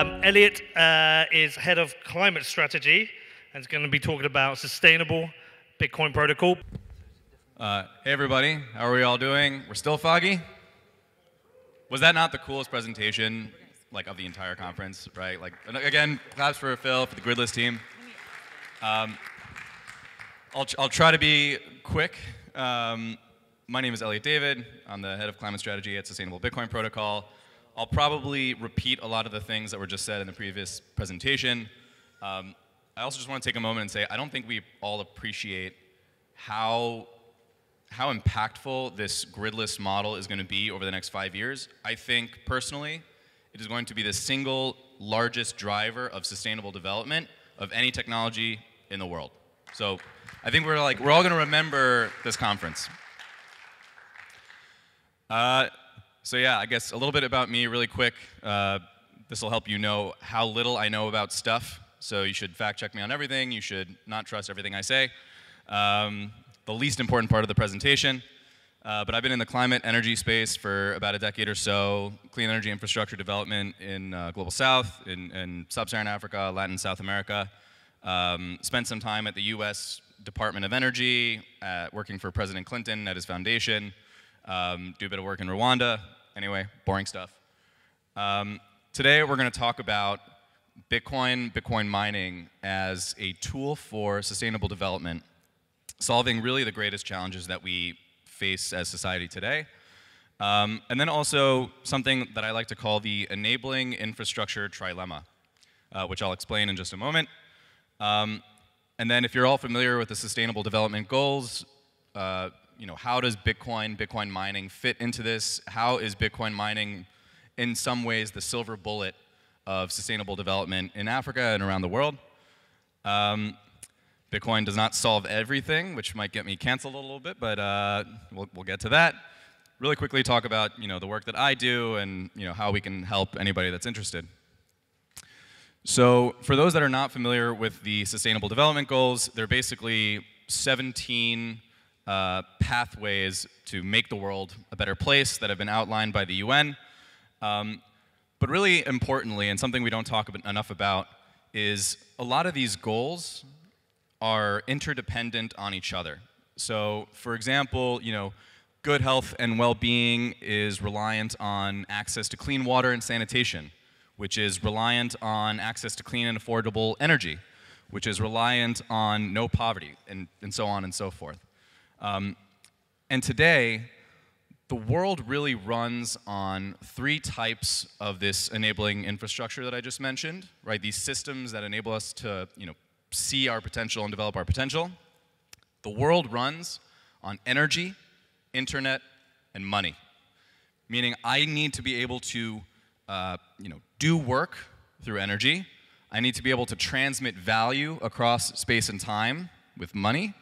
Um, Elliot uh, is head of climate strategy and is going to be talking about sustainable Bitcoin protocol. Uh, hey everybody, how are we all doing? We're still foggy. Was that not the coolest presentation, like of the entire conference? Right? Like again, claps for Phil for the Gridless team. Um, I'll, I'll try to be quick. Um, my name is Elliot David. I'm the head of climate strategy at Sustainable Bitcoin Protocol. I'll probably repeat a lot of the things that were just said in the previous presentation. Um, I also just want to take a moment and say I don't think we all appreciate how how impactful this gridless model is going to be over the next five years. I think personally, it is going to be the single largest driver of sustainable development of any technology in the world. So I think we're like we're all going to remember this conference. Uh, so yeah, I guess a little bit about me really quick. Uh, this will help you know how little I know about stuff. So you should fact check me on everything. You should not trust everything I say. Um, the least important part of the presentation. Uh, but I've been in the climate energy space for about a decade or so, clean energy infrastructure development in uh, Global South, in, in sub-Saharan Africa, Latin South America. Um, spent some time at the U.S. Department of Energy, working for President Clinton at his foundation um, do a bit of work in Rwanda. Anyway, boring stuff. Um, today we're going to talk about Bitcoin, Bitcoin mining as a tool for sustainable development, solving really the greatest challenges that we face as society today. Um, and then also something that I like to call the enabling infrastructure trilemma, uh, which I'll explain in just a moment. Um, and then if you're all familiar with the Sustainable Development Goals, uh, you know, how does Bitcoin, Bitcoin mining fit into this? How is Bitcoin mining in some ways the silver bullet of sustainable development in Africa and around the world? Um, Bitcoin does not solve everything, which might get me canceled a little bit, but uh, we'll, we'll get to that. Really quickly talk about you know, the work that I do and you know, how we can help anybody that's interested. So for those that are not familiar with the Sustainable Development Goals, they're basically 17 uh, pathways to make the world a better place that have been outlined by the UN. Um, but really importantly, and something we don't talk about, enough about, is a lot of these goals are interdependent on each other. So, for example, you know, good health and well-being is reliant on access to clean water and sanitation, which is reliant on access to clean and affordable energy, which is reliant on no poverty, and, and so on and so forth. Um, and today, the world really runs on three types of this enabling infrastructure that I just mentioned, right? These systems that enable us to, you know, see our potential and develop our potential. The world runs on energy, internet, and money. Meaning I need to be able to, uh, you know, do work through energy. I need to be able to transmit value across space and time with money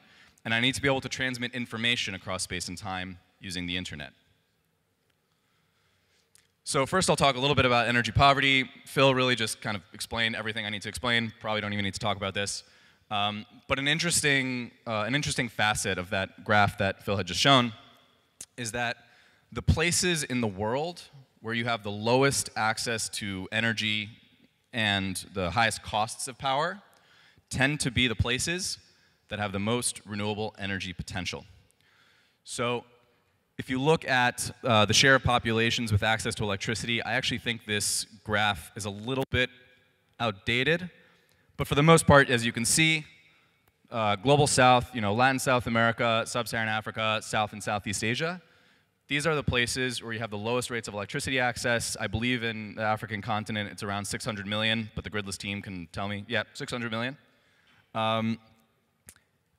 and I need to be able to transmit information across space and time using the internet. So first I'll talk a little bit about energy poverty. Phil really just kind of explained everything I need to explain. Probably don't even need to talk about this. Um, but an interesting, uh, an interesting facet of that graph that Phil had just shown is that the places in the world where you have the lowest access to energy and the highest costs of power tend to be the places that have the most renewable energy potential. So if you look at uh, the share of populations with access to electricity, I actually think this graph is a little bit outdated. But for the most part, as you can see, uh, global south, you know, Latin South America, sub-Saharan Africa, South and Southeast Asia, these are the places where you have the lowest rates of electricity access. I believe in the African continent it's around 600 million, but the gridless team can tell me. Yeah, 600 million. Um,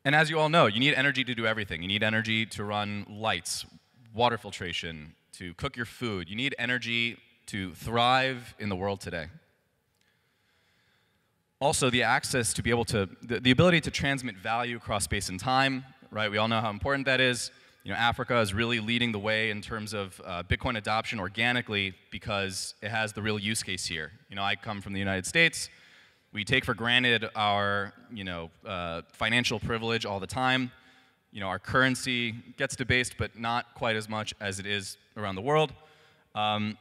and as you all know, you need energy to do everything. You need energy to run lights, water filtration, to cook your food. You need energy to thrive in the world today. Also, the access to be able to, the, the ability to transmit value across space and time, right? We all know how important that is. You know, Africa is really leading the way in terms of uh, Bitcoin adoption organically because it has the real use case here. You know, I come from the United States. We take for granted our, you know, uh, financial privilege all the time. You know, our currency gets debased, but not quite as much as it is around the world. Um,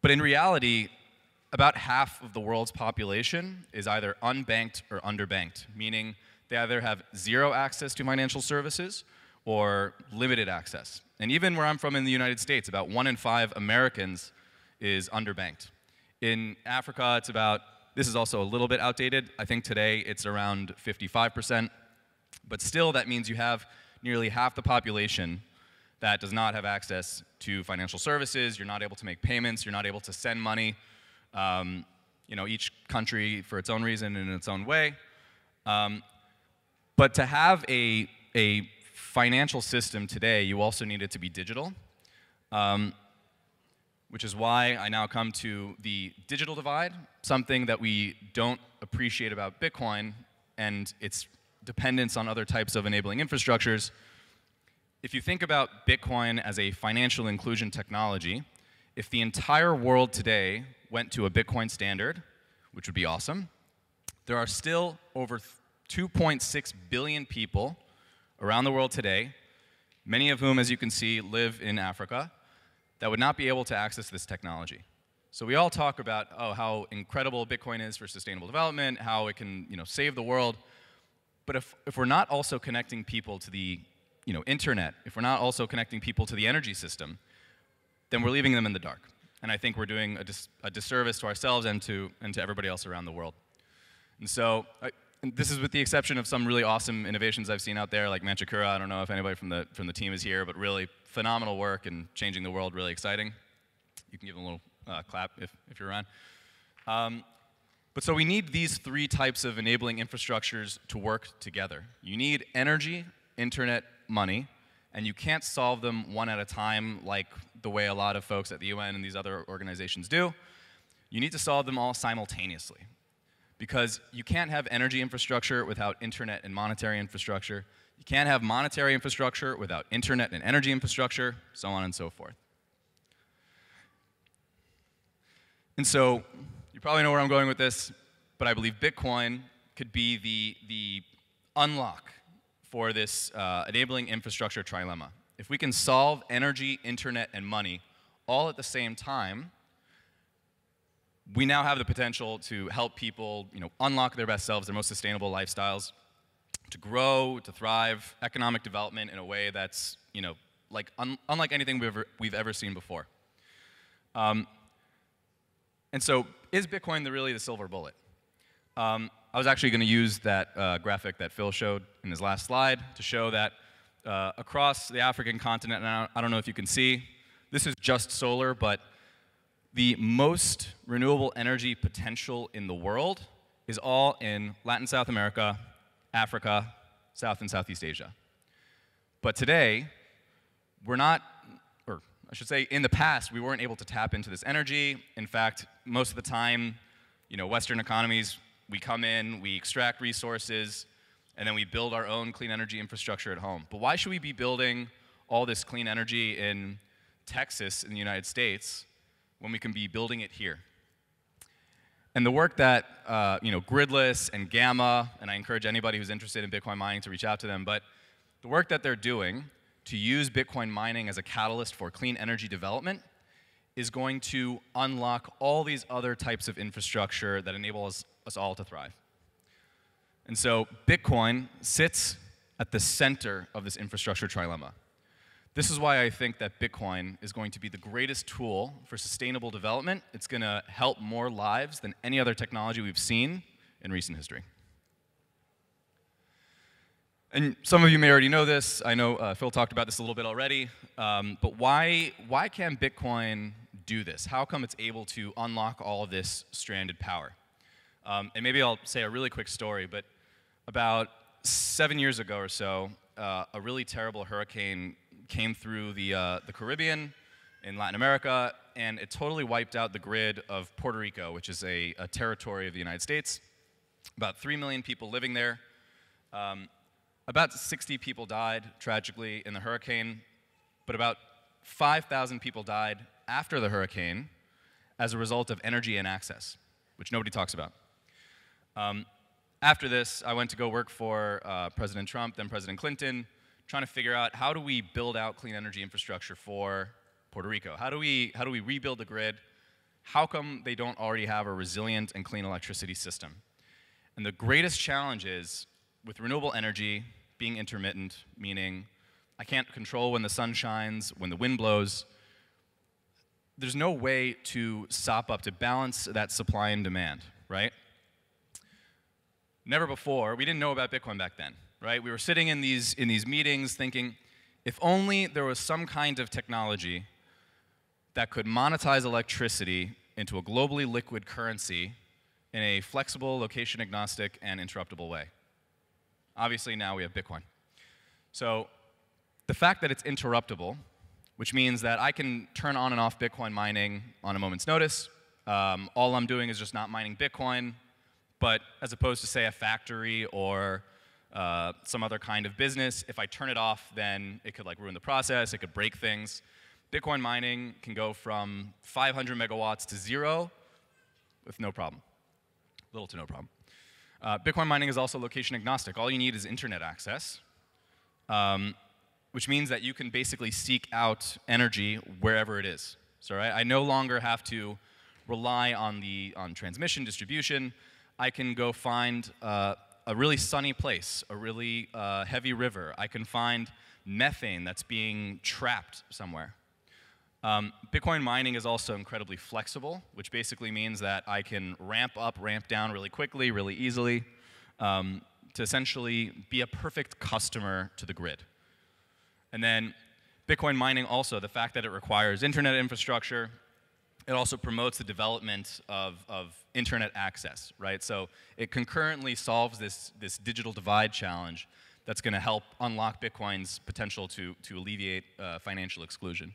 but in reality, about half of the world's population is either unbanked or underbanked, meaning they either have zero access to financial services or limited access. And even where I'm from in the United States, about one in five Americans is underbanked. In Africa, it's about, this is also a little bit outdated. I think today it's around 55%. But still, that means you have nearly half the population that does not have access to financial services. You're not able to make payments. You're not able to send money. Um, you know, each country for its own reason and in its own way. Um, but to have a, a financial system today, you also need it to be digital, um, which is why I now come to the digital divide, something that we don't appreciate about Bitcoin and its dependence on other types of enabling infrastructures. If you think about Bitcoin as a financial inclusion technology, if the entire world today went to a Bitcoin standard, which would be awesome, there are still over 2.6 billion people around the world today, many of whom, as you can see, live in Africa, that would not be able to access this technology. So we all talk about oh, how incredible Bitcoin is for sustainable development, how it can you know, save the world. But if, if we're not also connecting people to the you know, internet, if we're not also connecting people to the energy system, then we're leaving them in the dark. And I think we're doing a, dis a disservice to ourselves and to, and to everybody else around the world. And so I, and this is with the exception of some really awesome innovations I've seen out there, like Machankura. I don't know if anybody from the, from the team is here, but really phenomenal work and changing the world, really exciting. You can give them a little uh, clap if, if you're around. Um, but so we need these three types of enabling infrastructures to work together. You need energy, internet, money, and you can't solve them one at a time like the way a lot of folks at the UN and these other organizations do. You need to solve them all simultaneously because you can't have energy infrastructure without internet and monetary infrastructure. You can't have monetary infrastructure without internet and energy infrastructure, so on and so forth. And so, you probably know where I'm going with this, but I believe Bitcoin could be the, the unlock for this uh, enabling infrastructure trilemma. If we can solve energy, internet, and money all at the same time, we now have the potential to help people you know, unlock their best selves, their most sustainable lifestyles, to grow, to thrive, economic development in a way that's you know, like un unlike anything we've ever, we've ever seen before. Um, and so, is Bitcoin the, really the silver bullet? Um, I was actually going to use that uh, graphic that Phil showed in his last slide to show that uh, across the African continent, and I don't know if you can see, this is just solar, but the most renewable energy potential in the world is all in Latin South America, Africa, South and Southeast Asia. But today, we're not, I should say, in the past, we weren't able to tap into this energy. In fact, most of the time, you know, Western economies, we come in, we extract resources, and then we build our own clean energy infrastructure at home. But why should we be building all this clean energy in Texas in the United States when we can be building it here. And the work that uh, you know, Gridless and Gamma, and I encourage anybody who's interested in Bitcoin mining to reach out to them, but the work that they're doing to use Bitcoin mining as a catalyst for clean energy development is going to unlock all these other types of infrastructure that enable us, us all to thrive. And so Bitcoin sits at the center of this infrastructure trilemma. This is why I think that Bitcoin is going to be the greatest tool for sustainable development. It's going to help more lives than any other technology we've seen in recent history. And some of you may already know this. I know uh, Phil talked about this a little bit already. Um, but why, why can Bitcoin do this? How come it's able to unlock all of this stranded power? Um, and maybe I'll say a really quick story, but about seven years ago or so, uh, a really terrible hurricane came through the, uh, the Caribbean in Latin America, and it totally wiped out the grid of Puerto Rico, which is a, a territory of the United States. About 3 million people living there. Um, about 60 people died, tragically, in the hurricane, but about 5,000 people died after the hurricane as a result of energy and access, which nobody talks about. Um, after this, I went to go work for uh, President Trump, then President Clinton, trying to figure out how do we build out clean energy infrastructure for Puerto Rico? How do we, how do we rebuild the grid how come they don't already have a resilient and clean electricity system? And the greatest challenge is with renewable energy being intermittent, meaning I can't control when the sun shines, when the wind blows. There's no way to sop up, to balance that supply and demand, right? Never before, we didn't know about Bitcoin back then, right? We were sitting in these, in these meetings thinking, if only there was some kind of technology that could monetize electricity into a globally liquid currency in a flexible, location agnostic, and interruptible way. Obviously, now we have Bitcoin. So, the fact that it's interruptible, which means that I can turn on and off Bitcoin mining on a moment's notice. Um, all I'm doing is just not mining Bitcoin, but as opposed to, say, a factory or uh, some other kind of business, if I turn it off, then it could like ruin the process, it could break things. Bitcoin mining can go from 500 megawatts to zero with no problem, little to no problem. Uh, Bitcoin mining is also location agnostic. All you need is internet access, um, which means that you can basically seek out energy wherever it is. So right, I no longer have to rely on the on transmission distribution. I can go find uh, a really sunny place, a really uh, heavy river. I can find methane that's being trapped somewhere. Um, Bitcoin mining is also incredibly flexible, which basically means that I can ramp up, ramp down really quickly, really easily, um, to essentially be a perfect customer to the grid. And then Bitcoin mining also, the fact that it requires internet infrastructure, it also promotes the development of, of internet access, right? So it concurrently solves this, this digital divide challenge that's going to help unlock Bitcoin's potential to, to alleviate uh, financial exclusion.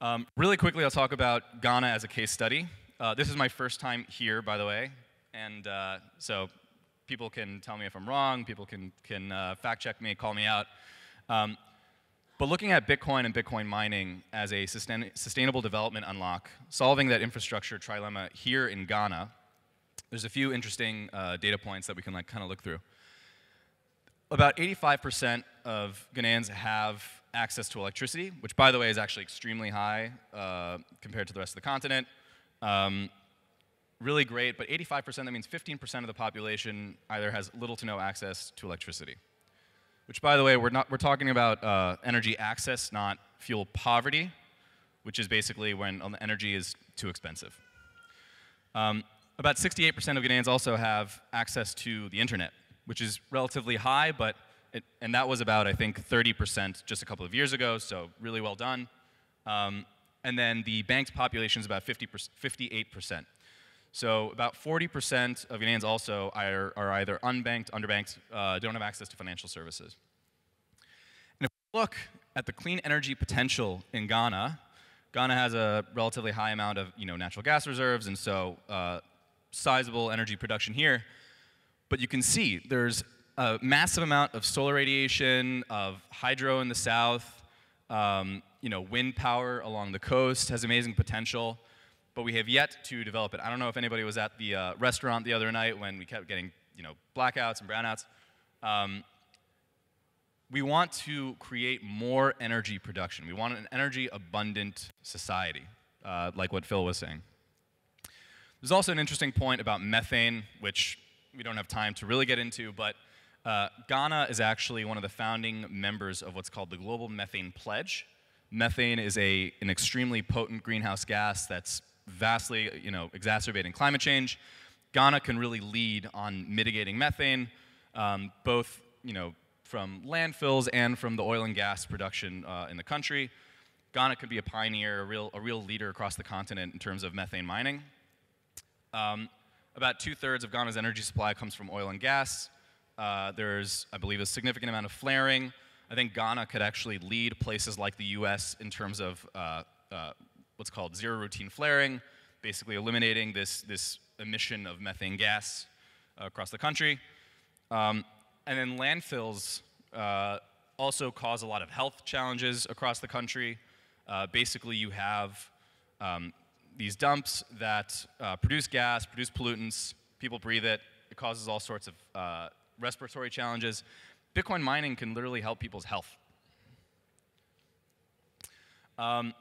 Um, really quickly, I'll talk about Ghana as a case study. Uh, this is my first time here, by the way, and uh, so people can tell me if I'm wrong, people can, can uh, fact check me, call me out. Um, but looking at Bitcoin and Bitcoin mining as a sustain sustainable development unlock, solving that infrastructure trilemma here in Ghana, there's a few interesting uh, data points that we can like kind of look through. About 85% of Ghanaians have access to electricity, which, by the way, is actually extremely high uh, compared to the rest of the continent. Um, really great, but 85%, that means 15% of the population either has little to no access to electricity. Which, by the way, we're, not, we're talking about uh, energy access, not fuel poverty, which is basically when energy is too expensive. Um, about 68% of Ghanaians also have access to the internet, which is relatively high, but it, and that was about, I think, 30% just a couple of years ago, so really well done. Um, and then the banked population is about 50 58%. So about 40% of Ghanaians also are, are either unbanked, underbanked, uh, don't have access to financial services. And if we look at the clean energy potential in Ghana, Ghana has a relatively high amount of you know, natural gas reserves, and so uh, sizable energy production here. But you can see there's a massive amount of solar radiation, of hydro in the south, um, you know, wind power along the coast has amazing potential, but we have yet to develop it. I don't know if anybody was at the uh, restaurant the other night when we kept getting, you know, blackouts and brownouts. Um, we want to create more energy production. We want an energy abundant society, uh, like what Phil was saying. There's also an interesting point about methane, which we don't have time to really get into, but uh, Ghana is actually one of the founding members of what's called the Global Methane Pledge. Methane is a, an extremely potent greenhouse gas that's vastly you know, exacerbating climate change. Ghana can really lead on mitigating methane, um, both you know, from landfills and from the oil and gas production uh, in the country. Ghana could be a pioneer, a real, a real leader across the continent in terms of methane mining. Um, about two thirds of Ghana's energy supply comes from oil and gas. Uh, there's, I believe, a significant amount of flaring. I think Ghana could actually lead places like the US in terms of uh, uh, what's called zero routine flaring, basically eliminating this, this emission of methane gas across the country. Um, and then landfills uh, also cause a lot of health challenges across the country. Uh, basically, you have um, these dumps that uh, produce gas, produce pollutants, people breathe it, it causes all sorts of respiratory challenges. Bitcoin mining can literally help people's health. Um,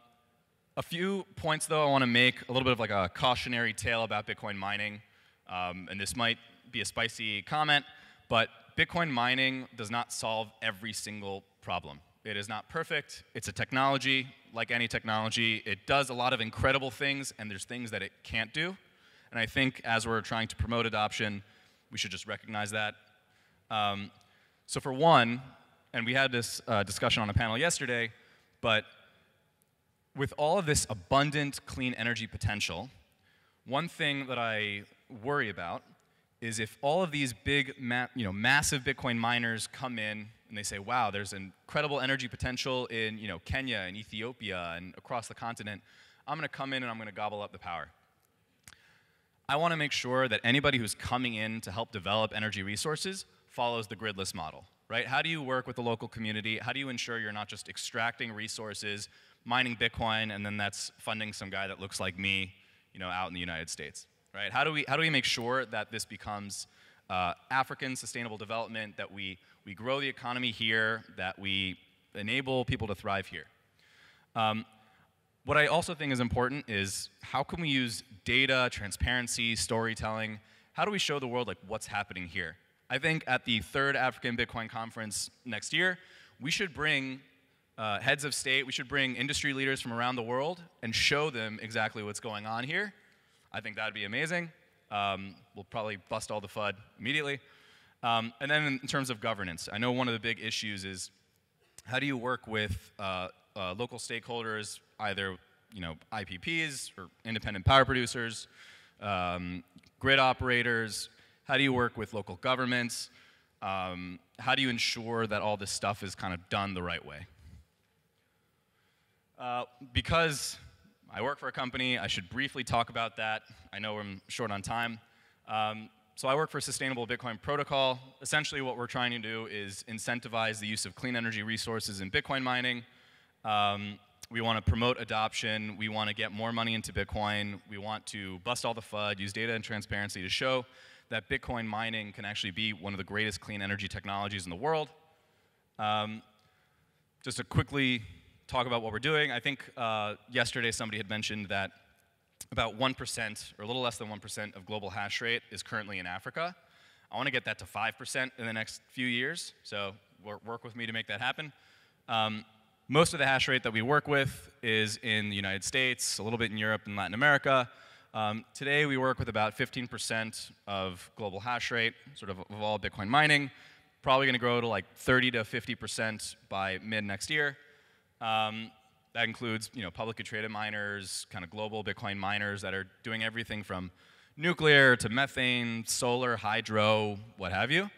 A few points, though, I want to make a little bit of like a cautionary tale about Bitcoin mining. Um, and this might be a spicy comment, but Bitcoin mining does not solve every single problem. It is not perfect. It's a technology, like any technology. It does a lot of incredible things, and there's things that it can't do. And I think as we're trying to promote adoption, we should just recognize that. Um, so for one, and we had this uh, discussion on a panel yesterday, but with all of this abundant clean energy potential, one thing that I worry about is if all of these big, you know, massive Bitcoin miners come in and they say, wow, there's incredible energy potential in you know, Kenya and Ethiopia and across the continent, I'm going to come in and I'm going to gobble up the power. I want to make sure that anybody who's coming in to help develop energy resources follows the gridless model, right? How do you work with the local community? How do you ensure you're not just extracting resources mining Bitcoin, and then that's funding some guy that looks like me, you know, out in the United States, right? How do we, how do we make sure that this becomes uh, African sustainable development, that we, we grow the economy here, that we enable people to thrive here? Um, what I also think is important is how can we use data, transparency, storytelling? How do we show the world like what's happening here? I think at the third African Bitcoin conference next year, we should bring uh, heads of state, we should bring industry leaders from around the world and show them exactly what's going on here. I think that would be amazing. Um, we'll probably bust all the FUD immediately. Um, and then in terms of governance, I know one of the big issues is how do you work with uh, uh, local stakeholders, either you know IPPs or independent power producers, um, grid operators. How do you work with local governments? Um, how do you ensure that all this stuff is kind of done the right way? Uh, because I work for a company, I should briefly talk about that. I know I'm short on time. Um, so I work for Sustainable Bitcoin Protocol. Essentially what we're trying to do is incentivize the use of clean energy resources in Bitcoin mining. Um, we want to promote adoption. We want to get more money into Bitcoin. We want to bust all the FUD, use data and transparency to show that Bitcoin mining can actually be one of the greatest clean energy technologies in the world. Um, just to quickly talk about what we're doing. I think uh, yesterday somebody had mentioned that about 1%, or a little less than 1% of global hash rate is currently in Africa. I want to get that to 5% in the next few years, so work with me to make that happen. Um, most of the hash rate that we work with is in the United States, a little bit in Europe and Latin America. Um, today we work with about 15% of global hash rate, sort of of all Bitcoin mining. Probably going to grow to like 30 to 50% by mid next year. Um, that includes you know, publicly traded miners, kind of global Bitcoin miners that are doing everything from nuclear to methane, solar, hydro, what have you.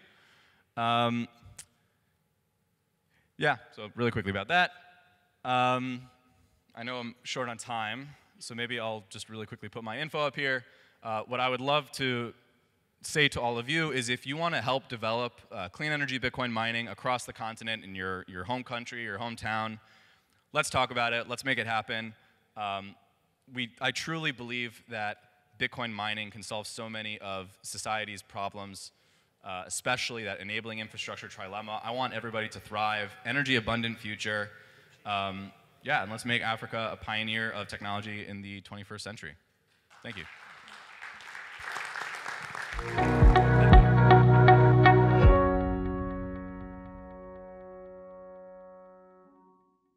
Um, yeah, so really quickly about that. Um, I know I'm short on time, so maybe I'll just really quickly put my info up here. Uh, what I would love to say to all of you is if you want to help develop uh, clean energy Bitcoin mining across the continent in your, your home country, your hometown, let's talk about it. Let's make it happen. Um, we, I truly believe that Bitcoin mining can solve so many of society's problems, uh, especially that enabling infrastructure trilemma. I want everybody to thrive, energy abundant future. Um, yeah, and let's make Africa a pioneer of technology in the 21st century. Thank you.